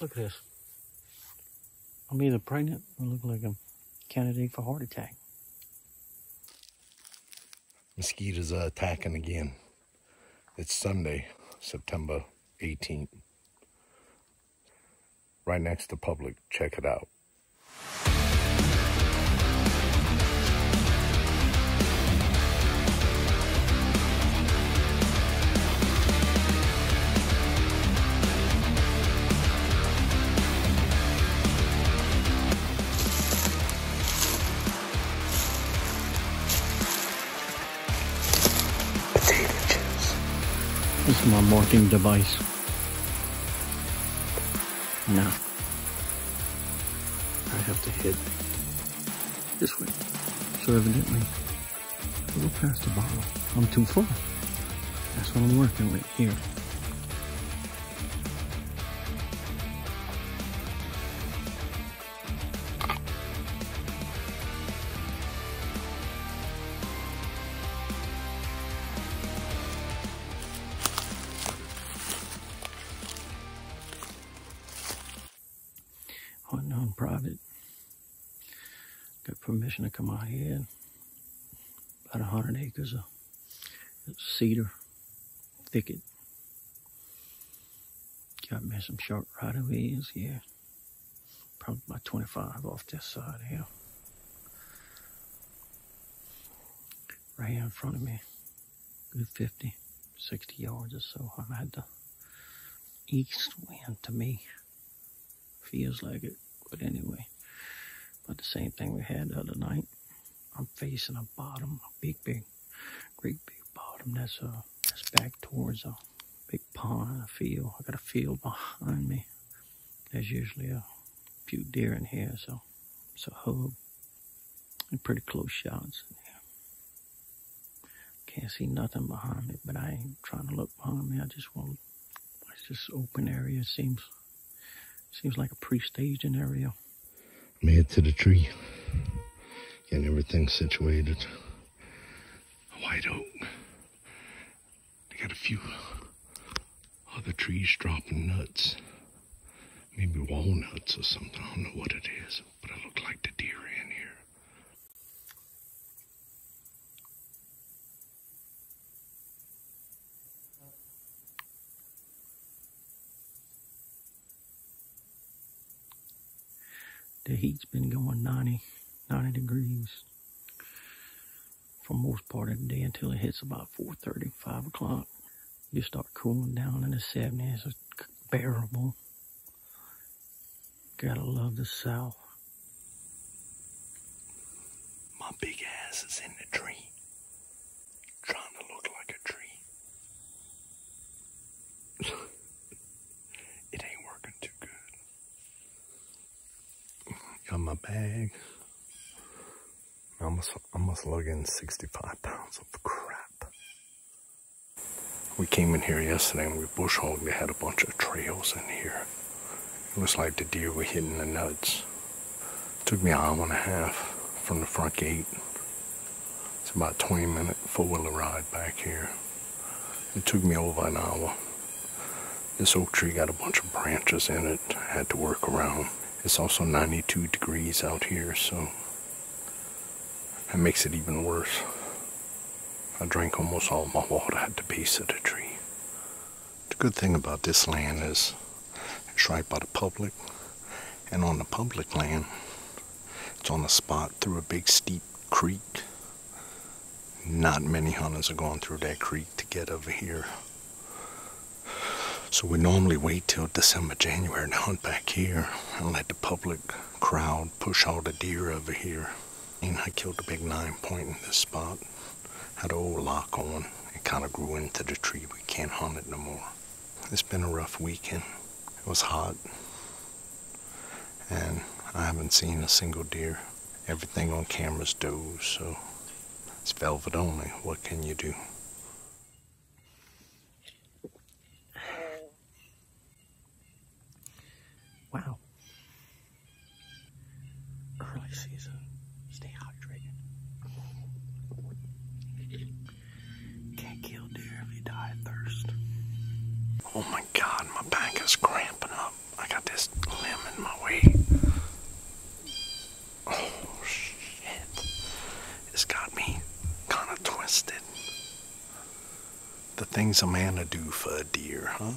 Look at this. I'm either pregnant or look like a candidate for heart attack. Mosquitoes are attacking again. It's Sunday, September 18th. Right next to public. Check it out. This is my marking device. Now, I have to hit this way. So evidently, a little past the bottle, I'm too far. That's what I'm working with here. Permission to come out here. About hundred acres of cedar thicket. Got me some short right of ways here. Probably about 25 off this side here. Right here in front of me. Good 50, 60 yards or so. I'm at the east wind to me feels like it. But anyway, but the same thing we had the other night. I'm facing a bottom, a big, big, great big bottom. That's uh, that's back towards a big pond, a field. I got a field behind me. There's usually a few deer in here, so it's a hub. And pretty close shots in here. Can't see nothing behind me, but I ain't trying to look behind me. I just want. It's just open area. Seems Seems like a pre-staging area. Made it to the tree. Getting everything situated. A white oak. They got a few other trees dropping nuts. Maybe walnuts or something. I don't know what it is, but it looked like the deer the heat's been going 90, 90 degrees for most part of the day until it hits about 4.30, 5 o'clock. You start cooling down in the 70s. It's bearable. Gotta love the South. My big ass is in the tree. Trying to look like a tree. it ain't working too good. Got my bag. I must, I must lug in 65 pounds of crap. We came in here yesterday and we bush hogged. They had a bunch of trails in here. It was like the deer were hitting the nuts. took me an hour and a half from the front gate. It's about 20 minute four-wheeler ride back here. It took me over an hour. This oak tree got a bunch of branches in it. I had to work around. It's also 92 degrees out here, so that makes it even worse. I drank almost all my water at the base of the tree. The good thing about this land is it's right by the public, and on the public land, it's on the spot through a big steep creek. Not many hunters are going through that creek to get over here. So we normally wait till December, January to hunt back here and let the public crowd push all the deer over here. And I killed a big nine point in this spot. Had an old lock on. It kind of grew into the tree. We can't hunt it no more. It's been a rough weekend. It was hot. And I haven't seen a single deer. Everything on camera's does, so it's velvet only. What can you do? season. Stay hydrated. Can't kill deer if you die of thirst. Oh my god, my back is cramping up. I got this limb in my way. Oh shit. It's got me kind of twisted. The things a man to do for a deer, huh?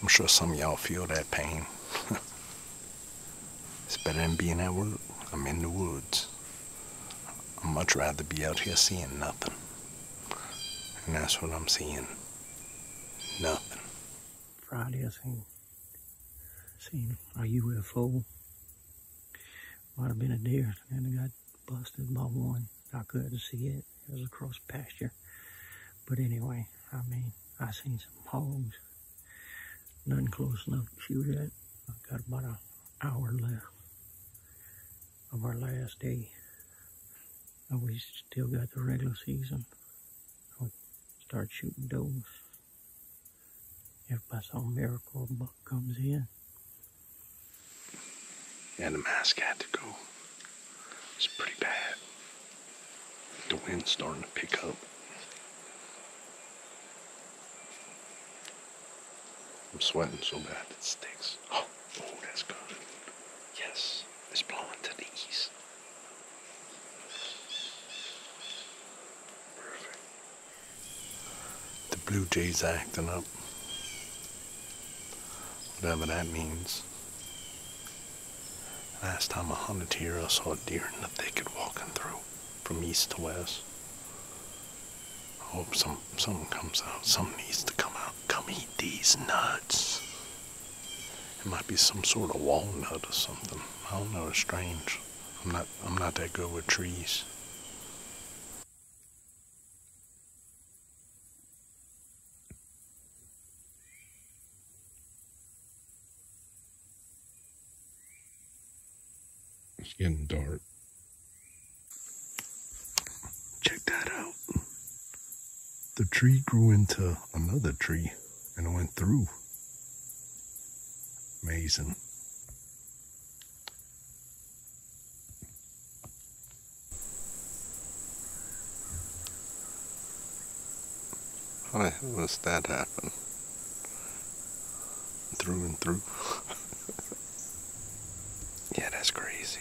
I'm sure some of y'all feel that pain better than being at work. I'm in the woods. I'd much rather be out here seeing nothing. And that's what I'm seeing. Nothing. Friday I seen seen a UFO. Might have been a deer, and it got busted by one. I couldn't see it. It was across pasture. But anyway, I mean, I seen some hogs. Nothing close enough to shoot at. I got about an hour left of our last day. And we still got the regular season. We start shooting does. If by some miracle a buck comes in. Yeah, the mask had to go. It's pretty bad. The wind's starting to pick up. I'm sweating so bad it sticks. Oh, oh, that's good. Yes, it's blowing to the east. Perfect. The blue jays acting up. Whatever that means. Last time I hunted here, I saw a deer in the thicket walking through from east to west. I hope some something comes out. Something needs to come out. Come eat these nuts. It might be some sort of walnut or something. I don't know. It's strange. I'm not. I'm not that good with trees. It's getting dark. Check that out. The tree grew into another tree and it went through. Amazing. How the hell does that happen? Through and through. yeah, that's crazy.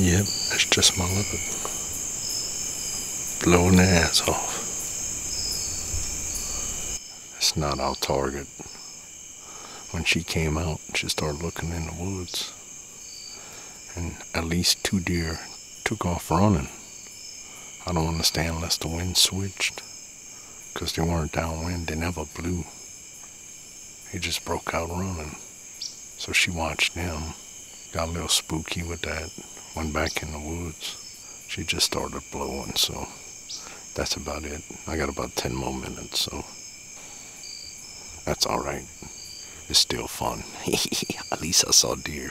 Yep, it's just my lip. Blowing the ass off. It's not our target. When she came out, she started looking in the woods. And at least two deer took off running. I don't understand unless the wind switched. Because they weren't downwind, they never blew. He just broke out running. So she watched them, got a little spooky with that, went back in the woods. She just started blowing, so that's about it. I got about 10 more minutes, so that's all right. It's still fun. At least I saw deer.